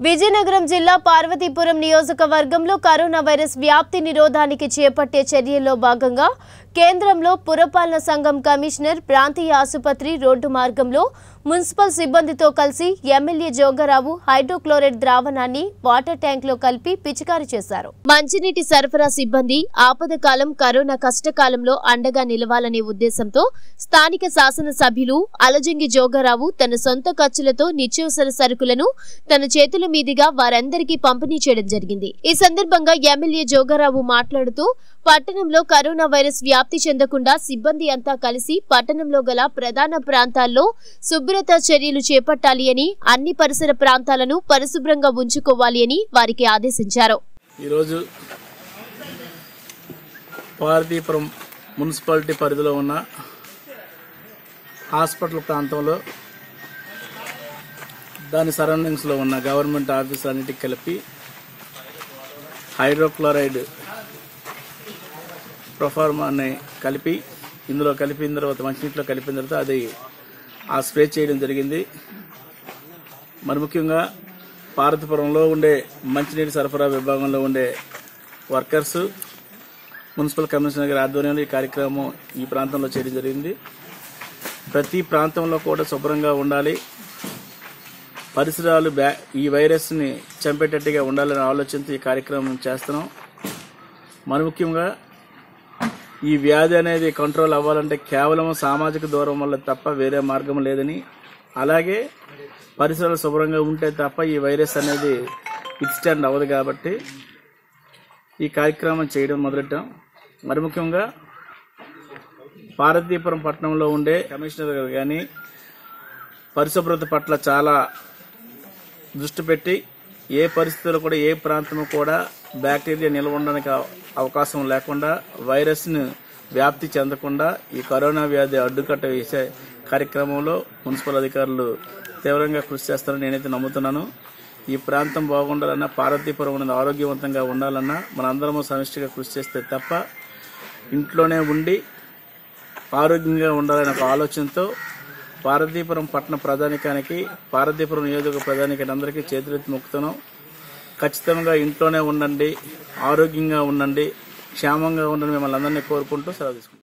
విజయనగరం జిల్లా పార్వతీపురం నియోజకవర్గంలో corona virus వ్యాప్తి నిరోధానికి చేపట్టే చర్యల్లో భాగంగా కేంద్రంలో పురపాలన సంఘం కమిషనర్ ప్రాంతీయ ఆసుపత్రి రోడ్డు మార్గంలో మున్సిపల్ సిబ్బందితో కలిసి ఎమ్మెల్యే జోగరావు హైడ్రోక్లోరైడ్ ద్రావణాన్ని వాటర్ ట్యాంక్లో కలిపి పిచికారీ చేశారు. మంచినీటి సరఫరా సిబ్బంది ఆపద కాలం కరోనా కష్టకాలంలో అండగా నిలవాలనే ఉద్దేశంతో స్థానిక శాసనసభ్యులు అలజంగి జోగరావు తన సొంత ఖర్చులతో నిత్యవసర సరుకులను తన చేతుల మీదుగా వారందరికీ పంపిణీ చేయడం జరిగింది. ఈ సందర్భంగా ఎమ్మెల్యే జోగారావు మాట్లాడుతూ పట్టణంలో కరోనా వైరస్ వ్యాప్తి చెందకుండా సిబ్బంది అంతా కలిసి పట్టణంలో గల ప్రధాన ప్రాంతాల్లో శుభ్రత చర్యలు చేపట్టాలి అని అన్ని పరిసర ప్రాంతాలను పరిశుభ్రంగా ఉంచుకోవాలి అని వారికి ఆదేశించారు. ఈరోజు పార్వతీపురం మున్సిపాలిటీ పరిధిలో ఉన్న హాస్పిటల్ ప్రాంతంలో దాని సరౌండింగ్స్లో ఉన్న గవర్నమెంట్ ఆఫీస్ అన్నిటికి కలిపి హైడ్రోక్లోరైడ్ ప్రొఫార్మాన్ని కలిపి ఇందులో కలిపిన తర్వాత మంచినీటిలో కలిపిన తర్వాత అది ఆ స్ప్రే చేయడం జరిగింది. మరి ముఖ్యంగా పార్వతీపురంలో ఉండే మంచినీటి సరఫరా విభాగంలో ఉండే వర్కర్స్ మున్సిపల్ కమిషనర్ గారి ఆధ్వర్యంలో ఈ కార్యక్రమం ఈ ప్రాంతంలో చేయడం జరిగింది. ప్రతి ప్రాంతంలో కూడా శుభ్రంగా ఉండాలి. పరిసరాలు బ్యా ఈ వైరస్ని చంపేటట్టుగా ఉండాలనే ఆలోచనతో ఈ కార్యక్రమం చేస్తున్నాం. మరి ముఖ్యంగా ఈ వ్యాధి అనేది కంట్రోల్ అవ్వాలంటే కేవలం సామాజిక దూరం వల్ల తప్ప వేరే మార్గం లేదని అలాగే పరిసరాలు శుభ్రంగా ఉంటే తప్ప ఈ వైరస్ అనేది ఎక్స్టెండ్ అవ్వదు కాబట్టి ఈ కార్యక్రమం చేయడం మొదలెట్టాం. మరి ముఖ్యంగా పార్వతీపురం పట్టణంలో ఉండే కమిషనర్ గారు కానీ పరిశుభ్రత పట్ల చాలా దృష్టి పెట్టి ఏ పరిస్థితుల్లో కూడా ఏ ప్రాంతం కూడా బ్యాక్టీరియా నిల్వ ఉండడానికి అవకాశం లేకుండా వైరస్ను వ్యాప్తి చెందకుండా ఈ కరోనా వ్యాధి అడ్డుకట్ట వేసే కార్యక్రమంలో మున్సిపల్ అధికారులు తీవ్రంగా కృషి చేస్తారని నేనైతే నమ్ముతున్నాను. ఈ ప్రాంతం బాగుండాలన్నా పార్వతీపురం అనేది ఆరోగ్యవంతంగా ఉండాలన్నా మనందరము సమిష్టిగా కృషి చేస్తే తప్ప ఇంట్లోనే ఉండి ఆరోగ్యంగా ఉండాలనే ఒక ఆలోచనతో పారదీపురం పట్టణ ప్రధానికానికి పారదీపురం నియోజక ప్రధానికానికి అందరికీ చేతులెత్తి మొక్కుతున్నాం. ఖచ్చితంగా ఇంట్లోనే ఉండండి ఆరోగ్యంగా ఉండండి క్షేమంగా ఉండండి మిమ్మల్ని అందరినీ కోరుకుంటూ సెలవు తీసుకుంటాం